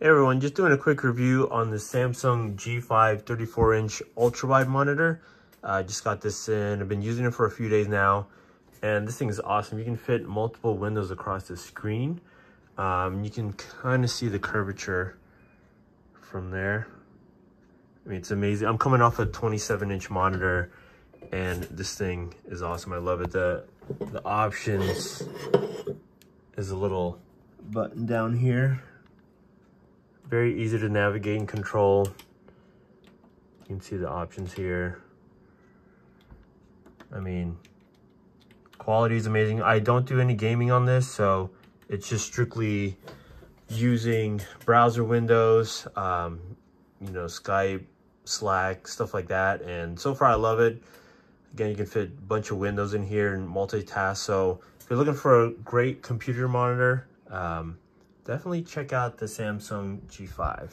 Hey everyone, just doing a quick review on the Samsung G5 34-inch ultra-wide monitor. I uh, just got this in, I've been using it for a few days now, and this thing is awesome. You can fit multiple windows across the screen. Um, you can kind of see the curvature from there. I mean, it's amazing. I'm coming off a 27-inch monitor, and this thing is awesome. I love it. The, the options is a little button down here very easy to navigate and control. You can see the options here. I mean, quality is amazing. I don't do any gaming on this, so it's just strictly using browser windows, um, you know, Skype, Slack, stuff like that. And so far I love it. Again, you can fit a bunch of windows in here and multitask. So if you're looking for a great computer monitor, um, definitely check out the Samsung G5.